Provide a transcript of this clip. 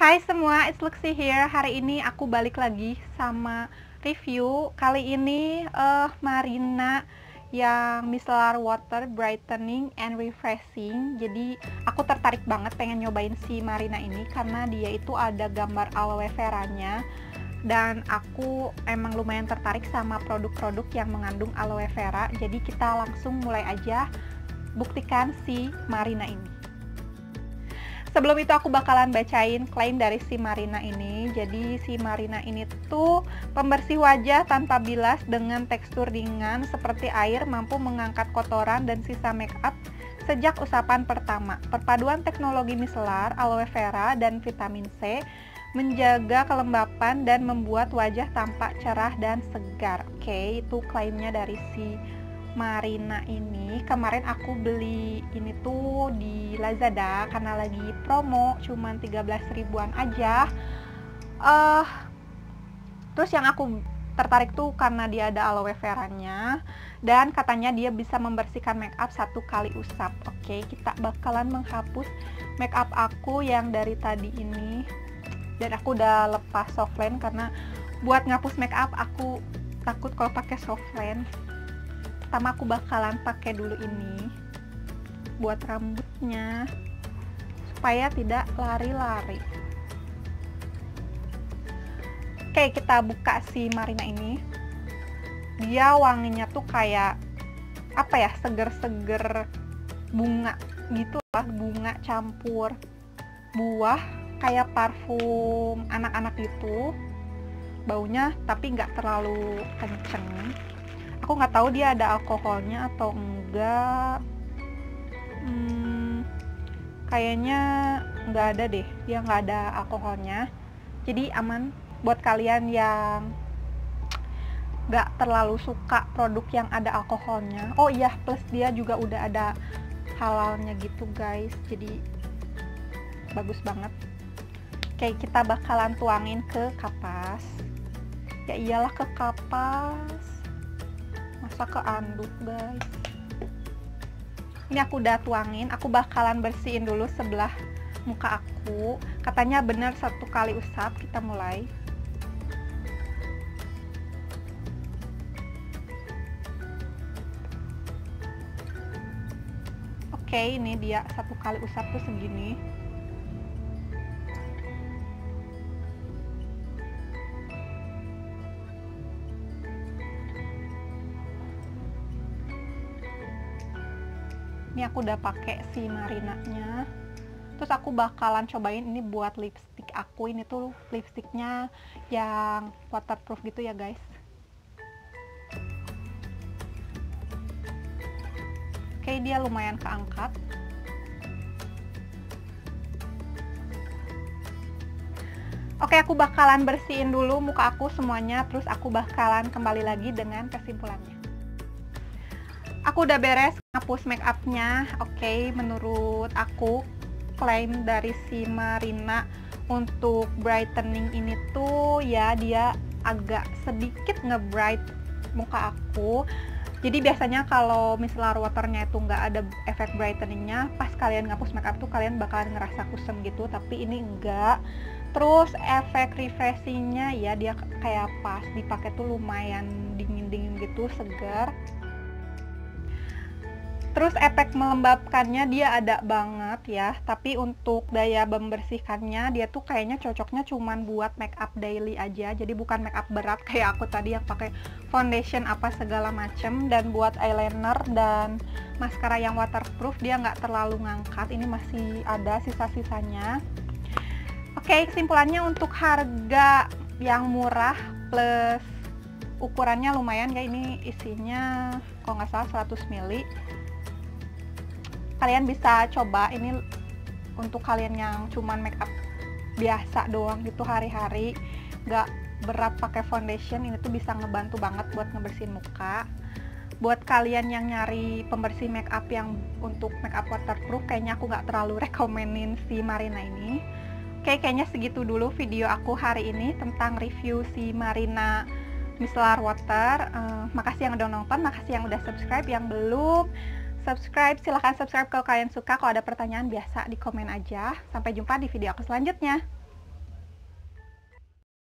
Hai semua, it's Luxy here. Hari ini aku balik lagi sama review. Kali ini uh, Marina yang micellar water brightening and refreshing. Jadi aku tertarik banget pengen nyobain si Marina ini karena dia itu ada gambar aloe veranya dan aku emang lumayan tertarik sama produk-produk yang mengandung aloe vera. Jadi kita langsung mulai aja buktikan si Marina ini. Sebelum itu aku bakalan bacain klaim dari si Marina ini. Jadi si Marina ini tuh pembersih wajah tanpa bilas dengan tekstur ringan seperti air mampu mengangkat kotoran dan sisa make up sejak usapan pertama. Perpaduan teknologi micellar, aloe vera, dan vitamin C menjaga kelembapan dan membuat wajah tampak cerah dan segar. Oke, itu klaimnya dari si Marina ini kemarin aku beli ini tuh di Lazada karena lagi promo cuman 13 ribuan aja. Uh, terus yang aku tertarik tuh karena dia ada aloe veranya dan katanya dia bisa membersihkan make up satu kali usap. Oke kita bakalan menghapus make up aku yang dari tadi ini. Dan aku udah lepas softline karena buat ngapus make up aku takut kalau pakai softline pertama aku bakalan pakai dulu ini buat rambutnya supaya tidak lari-lari. Oke kita buka si marina ini. Dia wanginya tuh kayak apa ya seger-seger bunga gitu lah bunga campur buah kayak parfum anak-anak gitu baunya tapi nggak terlalu kenceng. Aku nggak tahu dia ada alkoholnya atau enggak hmm, kayaknya nggak ada deh. Dia nggak ada alkoholnya. Jadi aman buat kalian yang nggak terlalu suka produk yang ada alkoholnya. Oh iya plus dia juga udah ada halalnya gitu guys. Jadi bagus banget. Oke kita bakalan tuangin ke kapas. Ya iyalah ke kapas. Masa ke anduk guys ini aku udah tuangin aku bakalan bersihin dulu sebelah muka aku. Katanya benar satu kali usap kita mulai. Oke ini dia satu kali usap tuh segini ini aku udah pakai si marinanya. Terus aku bakalan cobain ini buat lipstick aku. Ini tuh lipsticknya yang waterproof gitu ya guys. Oke dia lumayan keangkat. Oke, aku bakalan bersihin dulu muka aku semuanya, terus aku bakalan kembali lagi dengan kesimpulannya aku udah beres ngapus make upnya oke okay, menurut aku klaim dari si Marina untuk brightening ini tuh ya dia agak sedikit nge-bright muka aku. Jadi biasanya kalau misalnya waternya itu nggak ada efek brighteningnya pas kalian ngapus makeup tuh kalian bakalan ngerasa kusem gitu tapi ini enggak terus efek refreshingnya ya dia kayak pas dipakai tuh lumayan dingin-dingin gitu segar Terus efek melembabkannya dia ada banget ya, tapi untuk daya membersihkannya dia tuh kayaknya cocoknya cuman buat make up daily aja. Jadi bukan make up berat kayak aku tadi yang pakai foundation apa segala macem dan buat eyeliner dan maskara yang waterproof dia nggak terlalu ngangkat. Ini masih ada sisa-sisanya. Oke, kesimpulannya untuk harga yang murah plus ukurannya lumayan ya ini isinya kalau nggak salah 100 ml kalian bisa coba ini untuk kalian yang cuman make up biasa doang gitu hari-hari nggak berat pakai foundation ini tuh bisa ngebantu banget buat ngebersihin muka. Buat kalian yang nyari pembersih make up yang untuk make up waterproof kayaknya aku nggak terlalu rekomenin si Marina ini. Oke kayaknya segitu dulu video aku hari ini tentang review si Marina micellar water. Uh, makasih yang udah nonton makasih yang udah subscribe. Yang belum subscribe. Silahkan subscribe kalau kalian suka. Kalau ada pertanyaan biasa di komen aja. Sampai jumpa di video aku selanjutnya.